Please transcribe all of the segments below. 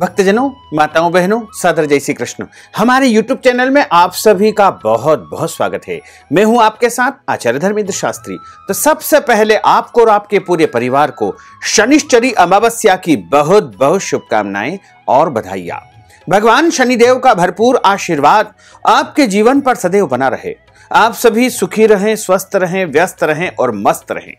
भक्तजनों, माताओं बहनों, सादर जय श्री कृष्ण। हमारे YouTube चैनल में आप सभी का बहुत बहुत स्वागत है। मैं हूँ आपके साथ आचार्य धर्मेंद्र शास्त्री। तो सबसे पहले आपको और आपके पूरे परिवार को शनिश्चरी अमावस्या की बहुत बहुत शुभकामनाएँ और बधाइयाँ। भगवान शनिदेव का भरपूर आशीर्वाद आपके जीवन पर सदैव बना रहे। आप सभी सुखी रहें, स्वस्थ रहें, व्यस्त रहें और मस्त रहें।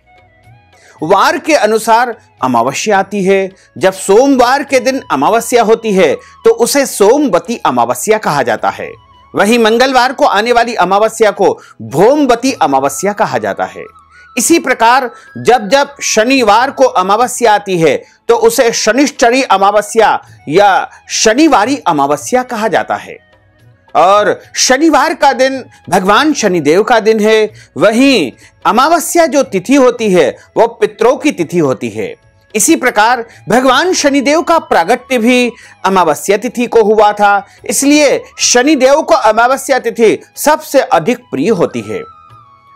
वार के अनुसार अमावस्या आती है। जब सोमवार के दिन अमावस्या होती है तो उसे सोमवती अमावस्या कहा जाता है। वहीं मंगलवार को आने वाली अमावस्या को भोमवती अमावस्या कहा जाता है। इसी प्रकार, जब जब शनिवार को अमावस्या आती है तो उसे शनिश्चरी अमावस्या या शनिवारी अमावस्या कहा जाता है। और शनिवार का दिन, भगवान शनिदेव का दिन है। वहीं अमावस्या जो तिथि होती है, वो पितरों की तिथि होती है। इसी प्रकार भगवान शनिदेव का प्रागट्य भी अमावस्या तिथि को हुआ था। इसलिए शनिदेव को अमावस्या तिथि सबसे अधिक प्रिय होती है।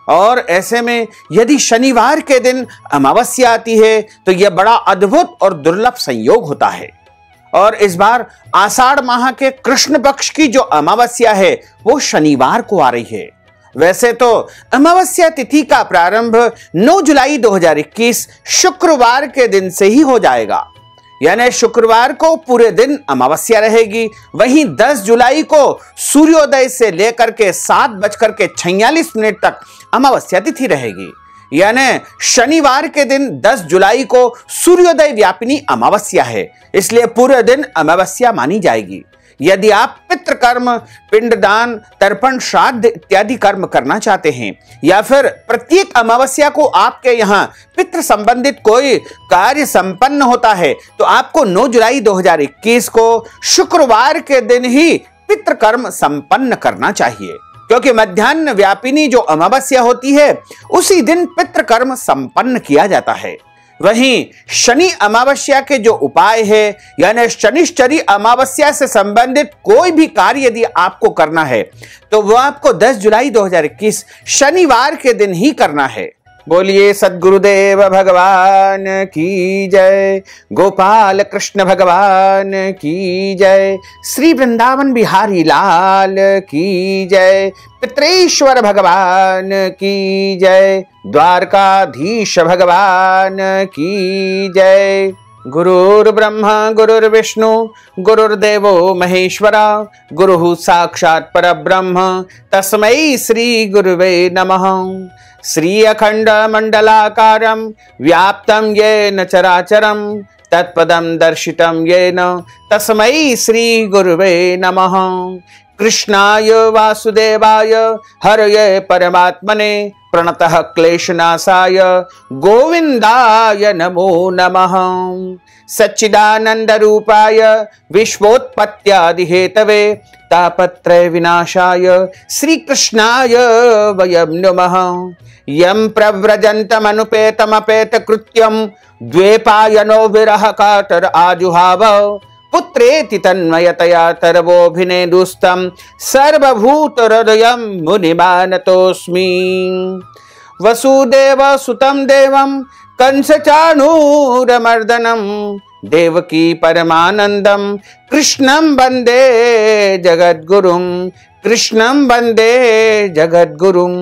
और ऐसे में यदि शनिवार के दिन अमावस्या आती है तो यह बड़ा अद्भुत और दुर्लभ संयोग होता है। और इस बार आषाढ़ माह के कृष्ण पक्ष की जो अमावस्या है, वो शनिवार को आ रही है। वैसे तो अमावस्या तिथि का प्रारंभ 9 जुलाई 2021 शुक्रवार के दिन से ही हो जाएगा। यानी शुक्रवार को पूरे दिन अमावस्या रहेगी। वहीं 10 जुलाई को सूर्योदय से लेकर के सात बजकर के छियालीस मिनट तक अमावस्या तिथि रहेगी। यानी शनिवार के दिन 10 जुलाई को सूर्योदय व्यापिनी अमावस्या है, इसलिए पूरे दिन अमावस्या मानी जाएगी। यदि आप पितृ कर्म पिंडदान, तर्पण, श्राद्ध इत्यादि कर्म करना चाहते हैं, या फिर प्रत्येक अमावस्या को आपके यहाँ पितृ संबंधित कोई कार्य संपन्न होता है तो आपको 9 जुलाई 2021 को शुक्रवार के दिन ही पितृ कर्म संपन्न करना चाहिए। क्योंकि मध्यान्ह व्यापिनी जो अमावस्या होती है, उसी दिन पितृकर्म संपन्न किया जाता है। वहीं शनि अमावस्या के जो उपाय है, यानी शनिश्चरी अमावस्या से संबंधित कोई भी कार्य यदि आपको करना है तो वह आपको 10 जुलाई 2021 शनिवार के दिन ही करना है। बोलिए सदगुरुदेव भगवान की जय। गोपाल कृष्ण भगवान की जय। श्री वृंदावन बिहारी लाल की जय। पित्रेश्वर भगवान की जय। द्वारकाधीश भगवान की जय। गुरुर्ब्रह्मा गुरुर्विष्णु गुरुर्देवो महेश्वरा, गुरु साक्षात् परब्रह्म। तस्मै श्री गुरुवे नमः। श्री अखंड मंडलाकारं व्याप्तं येन दर्शितं येन तस्मै श्रीगुरुवे नमः। कृष्णाय वासुदेवाय, हरये परमात्मने, प्रणतः क्लेशनाशाय, गोविन्दाय नमो नमः। सच्चिदानन्दरूपाय, विश्वोत्पत्त्यादिहेतवे तापत्रय विनाशाय श्रीकृष्णाय वयं नमः। यं प्रव्रजन्तमनुपेतमपेतकृत्यं द्वेपायनो विरह कातर आजुहाव। पुत्रेति तन्मयतया तरवोऽभिनेदुस्तं सर्वभूतहृदयं मुनिमानतोऽस्मि। वसुदेव सुतं देवं कंसचाणूरमर्दनं, देवकी परमानन्दं कृष्णं वन्दे जगद्गुरुं कृष्णं वन्दे जगद्गुरुं।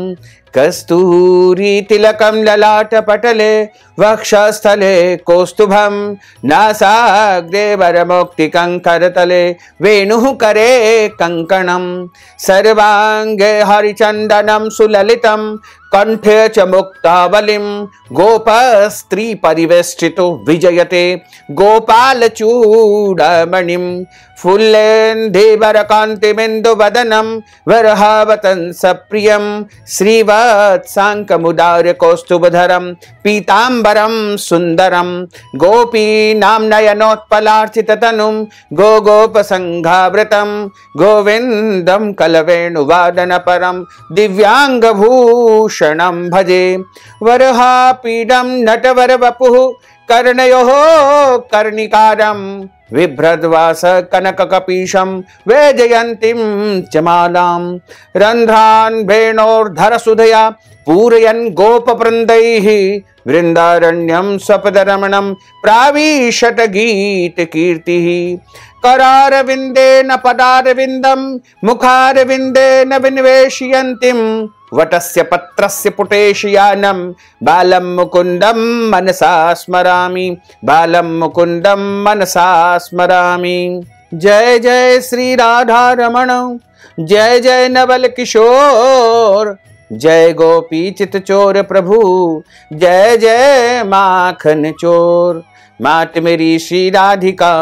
कस्तूरी तिलकं ललाटपटले वक्षस्थले कौस्तुभं नासाग्रे वरमुक्तिकं करतले वेणुः करे कङ्कणं। सर्वाङ्गे हरिचन्दनं सुललितं कंठे च मुक्तावलिं। गोपस्त्री परिवेष्टितो विजयते गोपालचूडमणिं फुल्लेन्देवरकान्तिबिन्दुवदनं वरहावतं सप्रियं श्रीवत्साङ्कमुदार्यकौस्तुभधरं पीताम्बरं सुन्दरं गोपीनां नयनोत्पलार्चिततनुं गोपसङ्घावृतं गोविन्दं कलवेणुवादनपरं दिव्याङ्गभूषणं भजे वरहापीडं नटवरवपुः कर्णयोः कर्णिकारं बिभ्रद्वास कनककपीशं वैजयन्तीं च मालां। रन्ध्रान् वेणोर्धरसुधया पूरयन् गोपवृन्दैः। वृन्दारण्यं स्वपदरमणं गीत गीतकीर्तिः करारविन्देन पदारविन्दं मुखारविन्देन विन्वेशयन्तीं, वटस्य पत्रस्य पुटेशयानं, बालं मुकुन्दं मनसा स्मरामि, बालं मुकुन्दं मनसा स्मरामि। जय जय श्री राधा रमण जय जय नवल किशोर जय गोपी चित चोर प्रभु, जय जय माखन चोर मात मेरी श्री राधिका।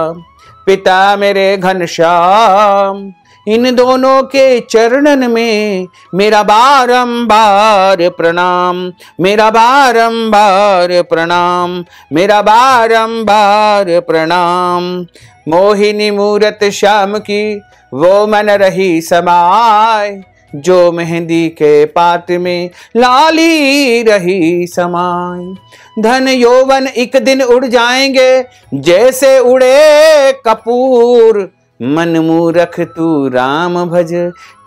पिता मेरे घनश्याम इन दोनों के चरणन में मेरा बारंबार प्रणाम, मेरा बारंबार प्रणाम, मेरा बारंबार प्रणाम। मोहिनी मूरत श्याम की वो मन रही समाय जो मेहंदी के पात में लाली रही समाय धन यौवन एक दिन उड़ जाएँगे, जैसे उड़े कपूर। मन मूरख तू राम भज,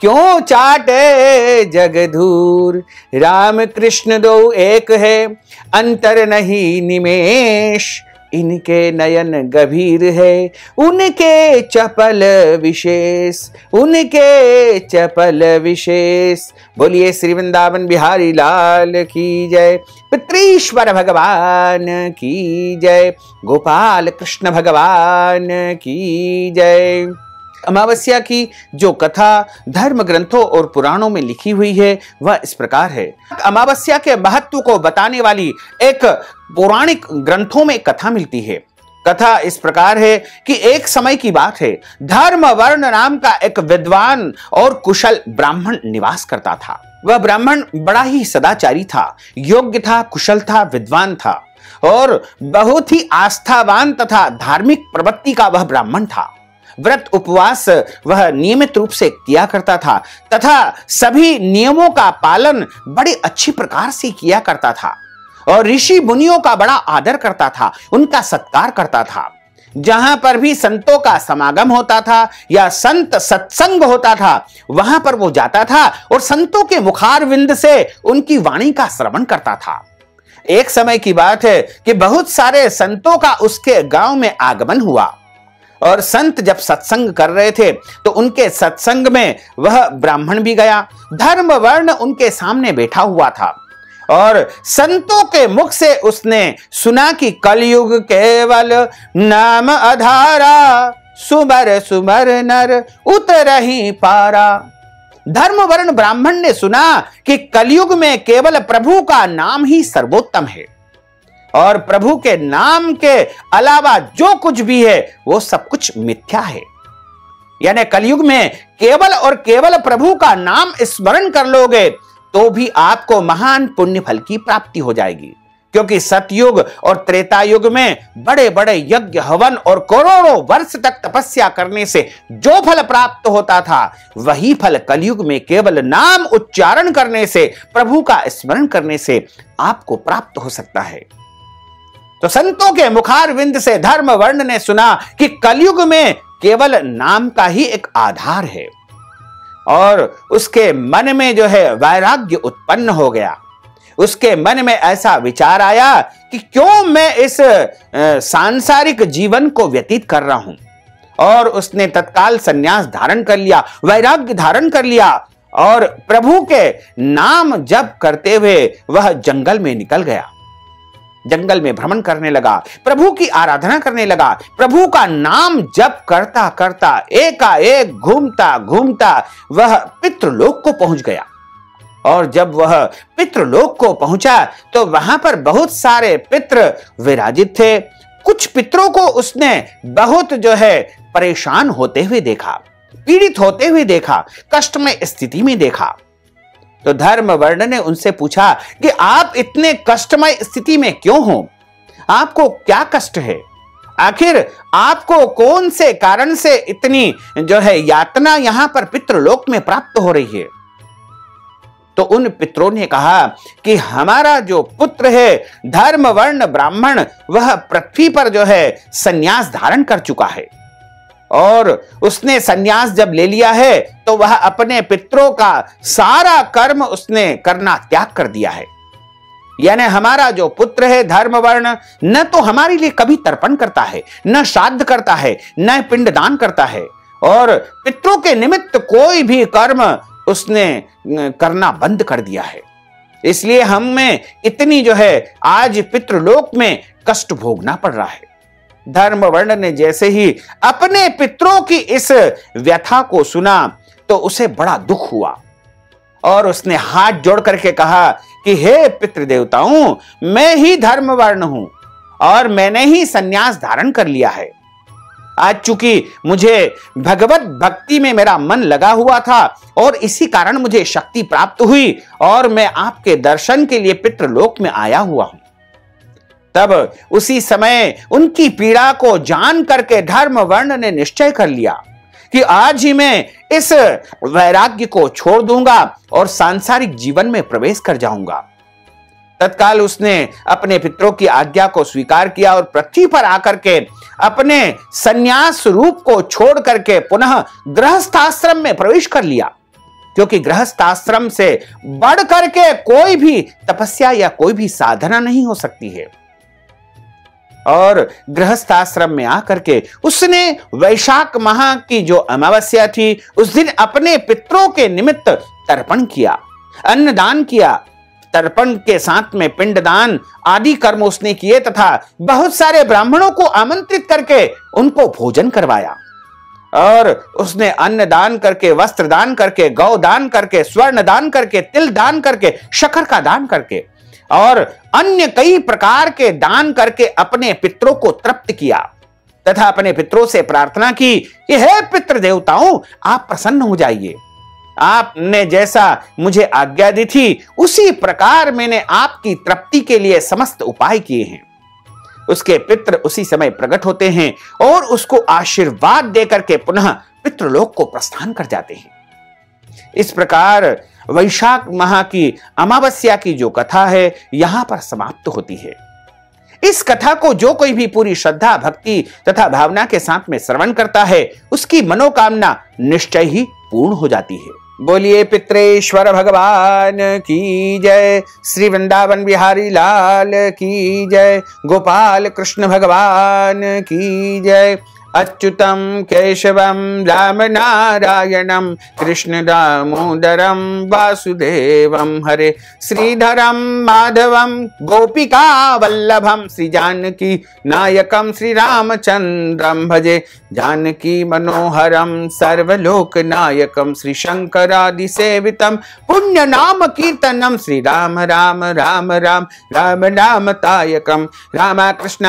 क्यों चाटे जगधूर? राम कृष्ण दो एक है, अंतर नहीं निमेश। इनके नयन गभीर है। उनके चपल विशेष, उनके चपल विशेष। बोलिए श्री वृंदावन बिहारी लाल की जय। पितृश्वर भगवान की जय। गोपाल कृष्ण भगवान की जय। अमावस्या की जो कथा धर्म ग्रंथों और पुराणों में लिखी हुई है, वह इस प्रकार है। अमावस्या के महत्व को बताने वाली एक पौराणिक ग्रंथों में कथा मिलती है। कथा इस प्रकार है कि एक समय की बात है धर्म वर्ण नाम का एक विद्वान और कुशल ब्राह्मण निवास करता था। वह ब्राह्मण बड़ा ही सदाचारी था, योग्य था, कुशल था, विद्वान था और बहुत ही आस्थावान तथा धार्मिक प्रवृत्ति का वह ब्राह्मण था। व्रत उपवास, वह नियमित रूप से किया करता था, तथा सभी नियमों का पालन बड़े अच्छी प्रकार से किया करता था, और ऋषि मुनियों का बड़ा आदर करता था, उनका सत्कार करता था। जहाँ पर भी संतों का समागम होता था, या संत सत्संग होता था, वहाँ पर वो जाता था, और संतों के मुखार विंद से उनकी वाणी का श्रवण करता था। एक समय की बात है कि बहुत सारे संतों का उसके गाँव में आगमन हुआ। और संत जब सत्संग कर रहे थे तो उनके सत्संग में वह ब्राह्मण भी गया। धर्म वर्ण उनके सामने बैठा हुआ था। और संतों के मुख से उसने सुना कि कलयुग केवल नाम अधारा सुमर सुमर नर उतर ही पारा। धर्म वर्ण ब्राह्मण ने सुना कि कलयुग में केवल प्रभु का नाम ही सर्वोत्तम है। और प्रभु के नाम के अलावा जो कुछ भी है, वो सब कुछ मिथ्या है। यानी कलयुग में केवल और केवल प्रभु का नाम स्मरण कर लोगे तो भी आपको महान पुण्य फल की प्राप्ति हो जाएगी। क्योंकि सतयुग और त्रेता युग में बड़े बड़े यज्ञ, हवन और करोड़ों वर्ष तक तपस्या करने से जो फल प्राप्त होता था, वही फल कलयुग में केवल नाम उच्चारण करने से, प्रभु का स्मरण करने से आपको प्राप्त हो सकता है। तो संतों के मुखार विंद से धर्म वर्ण ने सुना कि कलयुग में केवल नाम का ही एक आधार है। और उसके मन में जो है वैराग्य उत्पन्न हो गया। उसके मन में ऐसा विचार आया कि क्यों मैं इस सांसारिक जीवन को व्यतीत कर रहा हूँ? और उसने तत्काल सन्यास धारण कर लिया, वैराग्य धारण कर लिया, और प्रभु के नाम जप करते हुए वह जंगल में निकल गया। जंगल में भ्रमण करने लगा, प्रभु की आराधना करने लगा, प्रभु का नाम जप करता करता, एकाएक घूमता घूमता वह पितृलोक को पहुँच गया। और जब वह पितृलोक को पहुँचा तो वहाँ पर बहुत सारे पितृ विराजित थे। कुछ पितरों को उसने बहुत जो है परेशान होते हुए देखा, पीड़ित होते हुए देखा, कष्ट में स्थिति में देखा। तो धर्म वर्ण ने उनसे पूछा कि आप इतने कष्टमय स्थिति में क्यों हो? आपको क्या कष्ट है? आखिर आपको कौन से कारण से इतनी जो है यातना यहाँ पर पितृलोक में प्राप्त हो रही है? तो उन पितरों ने कहा कि हमारा जो पुत्र है धर्म वर्ण ब्राह्मण, वह पृथ्वी पर जो है सन्यास धारण कर चुका है। और उसने सन्यास जब ले लिया है तो वह अपने पितरों का सारा कर्म उसने करना त्याग कर दिया है। यानी हमारा जो पुत्र है धर्म वर्ण न तो हमारे लिए कभी तर्पण करता है, न श्राद्ध करता है, न पिंडदान करता है। और पितरों के निमित्त कोई भी कर्म उसने करना बंद कर दिया है। इसलिए हमें इतनी जो है, आज पितृलोक में कष्ट भोगना पड़ रहा है। धर्म वर्ण ने जैसे ही अपने पितरों की इस व्यथा को सुना तो उसे बड़ा दुख हुआ। और उसने हाथ जोड़ करके कहा कि, हे पितृ देवताओं मैं ही धर्म वर्ण हूँ और मैंने ही सन्यास धारण कर लिया है। आज चूँकि मुझे भगवत भक्ति में मेरा मन लगा हुआ था और इसी कारण मुझे शक्ति प्राप्त हुई और मैं आपके दर्शन के लिए पितृलोक में आया हुआ हूँ। तब उसी समय उनकी पीड़ा को जान करके धर्म वर्ण ने निश्चय कर लिया कि आज ही मैं इस वैराग्य को छोड़ दूँगा और सांसारिक जीवन में प्रवेश कर जाऊँगा। तत्काल उसने अपने पितरों की आज्ञा को स्वीकार किया और पृथ्वी पर आकर के अपने सन्यास रूप को छोड़ करके पुनः गृहस्थाश्रम में प्रवेश कर लिया। क्योंकि गृहस्थाश्रम से बढ़ करके कोई भी तपस्या या कोई भी साधना नहीं हो सकती है। और गृहस्थाश्रम में आकर के उसने वैशाख माह की जो अमावस्या थी, उस दिन अपने पितरों के निमित्त तर्पण किया, अन्नदान किया। तर्पण के साथ में पिंडदान आदि कर्म उसने किए तथा बहुत सारे ब्राह्मणों को आमंत्रित करके उनको भोजन करवाया। और उसने अन्न दान करके वस्त्र दान करके गौ दान करके स्वर्ण दान करके तिल दान करके शकर का दान करके और अन्य कई प्रकार के दान करके अपने पितरों को तृप्त किया, तथा अपने पितरों से प्रार्थना की कि, हे पितृ देवताओं आप प्रसन्न हो जाइए। आपने जैसा मुझे आज्ञा दी थी, उसी प्रकार मैंने आपकी तृप्ति के लिए समस्त उपाय किए हैं। उसके पितृ उसी समय प्रकट होते हैं और उसको आशीर्वाद देकर के पुनः पितृलोक को प्रस्थान कर जाते हैं। इस प्रकार वैशाख माह की अमावस्या की जो कथा है, यहाँ पर समाप्त होती है। इस कथा को जो कोई भी पूरी श्रद्धा, भक्ति तथा भावना के साथ में श्रवण करता है, उसकी मनोकामना निश्चय ही पूर्ण हो जाती है। बोलिए, पित्रेश्वर भगवान की जय, श्री वृंदावन बिहारी लाल की जय, गोपाल कृष्ण भगवान की जय। अच्युतं केशवं रामनारायणं कृष्णदामोदरं वासुदेवं हरे। श्रीधरं माधवं गोपिकावल्लभं श्रीजानकी नायकं श्रीरामचन्द्रं भजे। जानकी मनोहरं सर्वलोकनायकं श्रीशङ्करादिसेवितं पुण्यनाम कीर्तनं श्रीराम राम राम राम राम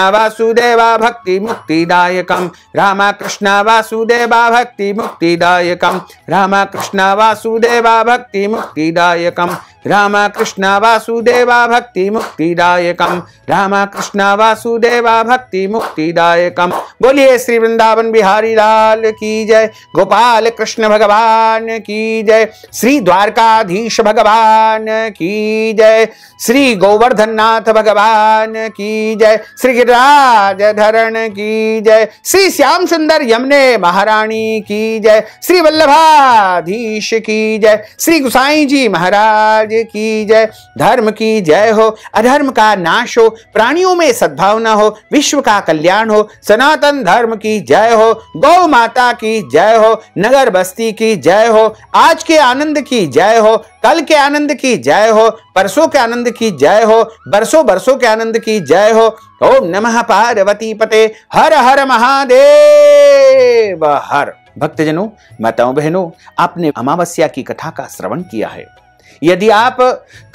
वासुदेवा भक्तिमुक्तिदायकं। रामकृष्ण वासुदेवा भक्ति मुक्तिदायकम रामकृष्ण वासुदेवा भक्ति मुक्तिदायकम रामकृष्ण वासुदेवा भक्ति मुक्तिदायकम रामकृष्ण वासुदेवा भक्ति मुक्तिदायकम बोलिए श्री वृंदावन बिहारी लाल की जय, गोपाल कृष्ण भगवान की जय, श्री द्वारकाधीश भगवान की जय, श्री गोवर्धन नाथ भगवान की जय, श्री गिरिराज धरण की जय, श्री श्याम सुंदर यमुने महारानी की जय, श्री वल्लभाधीश की जय, श्री गुसाई जी महाराज की जय। धर्म की जय हो, अधर्म का नाश हो, प्राणियों में सद्भावना हो, विश्व का कल्याण हो, सनातन धर्म की जय हो, गौ माता की जय हो, नगर बस्ती की जय हो, आज के आनंद की जय हो, कल के आनंद की जय हो, परसों के आनंद की जय हो, बरसों बरसों के आनंद की जय हो। ओम नमः पार्वती पते, हर हर महादेव, हर। भक्तजनों, माताओं, बहनों, आपने अमावस्या की कथा का श्रवण किया है। यदि आप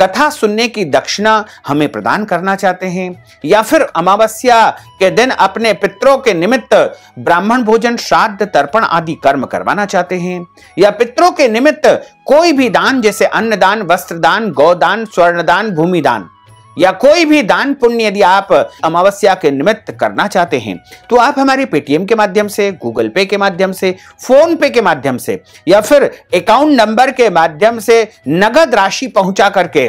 कथा सुनने की दक्षिणा हमें प्रदान करना चाहते हैं, या फिर अमावस्या के दिन अपने पितरों के निमित्त ब्राह्मण भोजन, श्राद्ध, तर्पण आदि कर्म करवाना चाहते हैं, या पितरों के निमित्त कोई भी दान, जैसे अन्नदान, वस्त्रदान, गौदान, स्वर्णदान, भूमिदान या कोई भी दान पुण्य यदि आप अमावस्या के निमित्त करना चाहते हैं तो आप हमारे पेटीएम के माध्यम से, गूगल पे के माध्यम से, फ़ोन पे के माध्यम से, या फिर अकाउंट नंबर के माध्यम से नगद राशि पहुँचा करके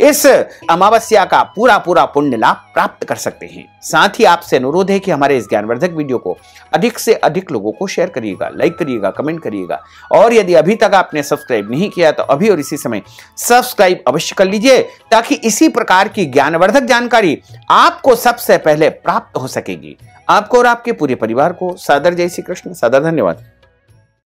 इस अमावस्या का पूरा पूरा पुण्य लाभ प्राप्त कर सकते हैं। साथ ही आपसे अनुरोध है कि हमारे इस ज्ञानवर्धक वीडियो को अधिक से अधिक लोगों को शेयर करिएगा लाइक करिएगा कमेंट करिएगा। और यदि अभी तक आपने सब्सक्राइब नहीं किया तो अभी और इसी समय सब्सक्राइब अवश्य कर लीजिए, ताकि इसी प्रकार की ज्ञानवर्धक जानकारी आपको सबसे पहले प्राप्त हो सकेगी। आपको और आपके पूरे परिवार को, सादर जय श्री कृष्ण, सादर धन्यवाद।